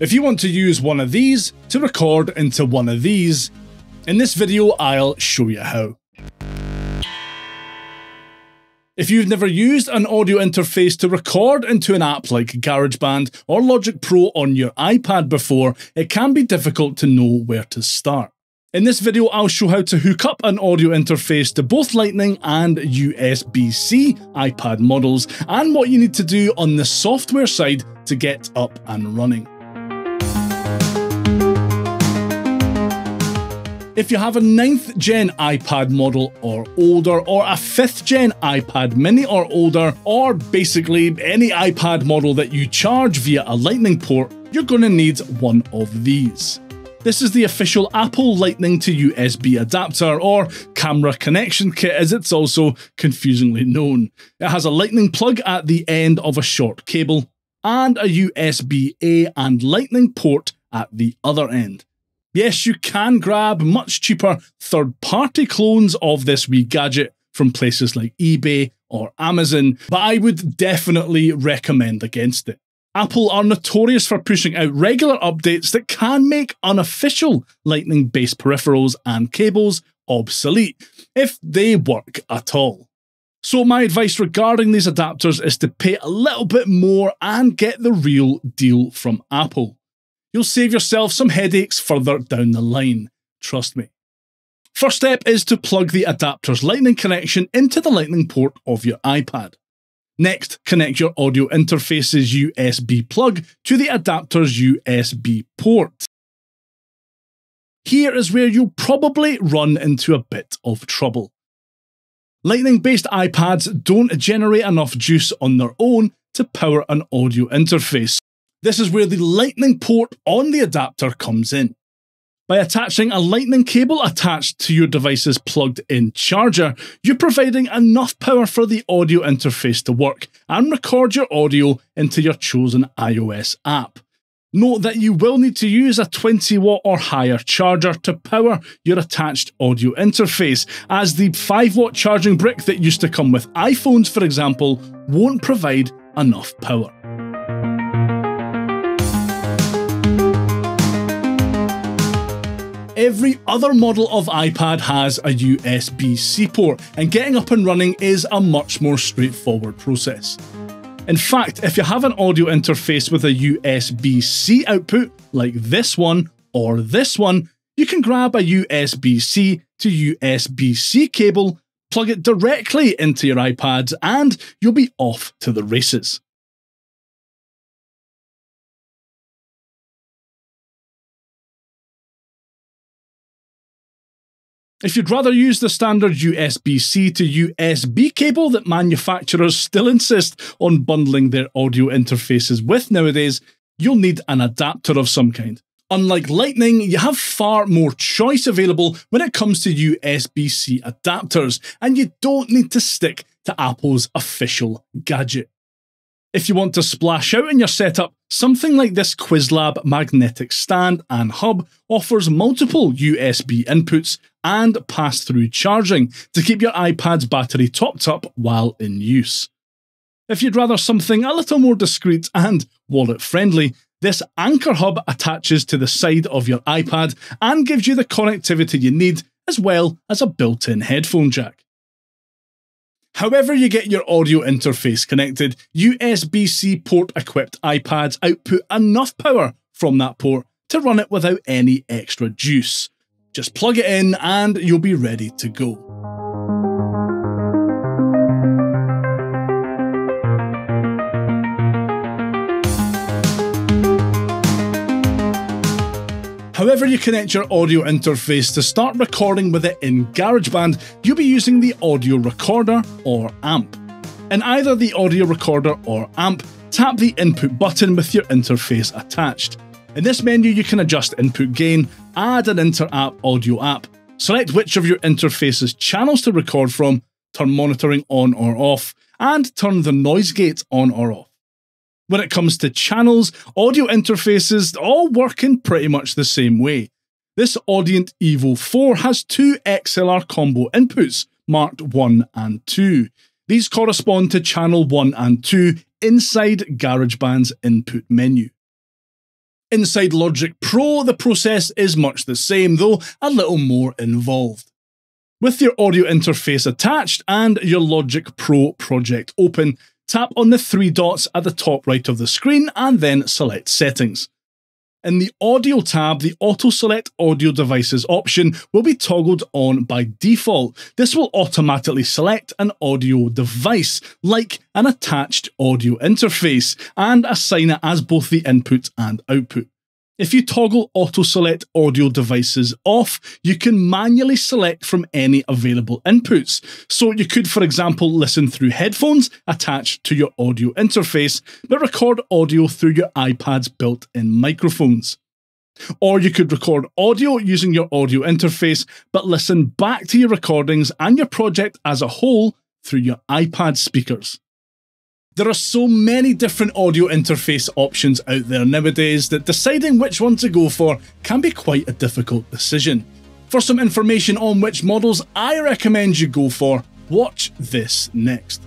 If you want to use one of these to record into one of these, in this video I'll show you how. If you've never used an audio interface to record into an app like GarageBand or Logic Pro on your iPad before, it can be difficult to know where to start. In this video, I'll show how to hook up an audio interface to both Lightning and USB-C iPad models, and what you need to do on the software side to get up and running. If you have a 9th gen iPad model or older, or a 5th gen iPad mini or older, or basically any iPad model that you charge via a Lightning port, you're going to need one of these. This is the official Apple Lightning to USB adapter, or camera connection kit as it's also confusingly known. It has a Lightning plug at the end of a short cable, and a USB A and Lightning port at the other end. Yes, you can grab much cheaper third party clones of this wee gadget from places like eBay or Amazon, but I would definitely recommend against it. Apple are notorious for pushing out regular updates that can make unofficial Lightning based peripherals and cables obsolete, if they work at all. So, my advice regarding these adapters is to pay a little bit more and get the real deal from Apple you'll save yourself some headaches further down the line. Trust me. First step is to plug the adapter's lightning connection into the lightning port of your iPad. Next, connect your audio interface's USB plug to the adapter's USB port. Here is where you'll probably run into a bit of trouble. Lightning based iPads don't generate enough juice on their own to power an audio interface, this is where the lightning port on the adapter comes in. By attaching a lightning cable attached to your device's plugged in charger, you're providing enough power for the audio interface to work and record your audio into your chosen iOS app. Note that you will need to use a 20 watt or higher charger to power your attached audio interface, as the 5 watt charging brick that used to come with iPhones, for example, won't provide enough power. Every other model of iPad has a USB-C port, and getting up and running is a much more straightforward process. In fact, if you have an audio interface with a USB-C output, like this one or this one, you can grab a USB-C to USB-C cable, plug it directly into your iPads, and you'll be off to the races. If you'd rather use the standard USB C to USB cable that manufacturers still insist on bundling their audio interfaces with nowadays, you'll need an adapter of some kind. Unlike Lightning, you have far more choice available when it comes to USB C adapters, and you don't need to stick to Apple's official gadget. If you want to splash out in your setup, something like this QuizLab magnetic stand and hub offers multiple USB inputs and pass through charging to keep your iPad's battery topped up while in use. If you'd rather something a little more discreet and wallet friendly, this Anker hub attaches to the side of your iPad and gives you the connectivity you need, as well as a built in headphone jack. However, you get your audio interface connected, USB C port equipped iPads output enough power from that port to run it without any extra juice. Just plug it in and you'll be ready to go. However you connect your audio interface to start recording with it in GarageBand, you'll be using the audio recorder or amp. In either the audio recorder or amp, tap the input button with your interface attached. In this menu, you can adjust input gain, add an inter-app audio app, select which of your interface's channels to record from, turn monitoring on or off, and turn the noise gate on or off. When it comes to channels, audio interfaces all work in pretty much the same way. This Audient Evo 4 has two XLR combo inputs, marked 1 and 2. These correspond to channel 1 and 2 inside GarageBand's input menu. Inside Logic Pro, the process is much the same, though a little more involved. With your audio interface attached and your Logic Pro project open, tap on the three dots at the top right of the screen and then select Settings. In the Audio tab, the Auto Select Audio Devices option will be toggled on by default. This will automatically select an audio device, like an attached audio interface, and assign it as both the input and output. If you toggle auto select audio devices off, you can manually select from any available inputs. So you could, for example, listen through headphones attached to your audio interface, but record audio through your iPad's built in microphones. Or you could record audio using your audio interface, but listen back to your recordings and your project as a whole through your iPad speakers. There are so many different audio interface options out there nowadays that deciding which one to go for can be quite a difficult decision. For some information on which models I recommend you go for, watch this next.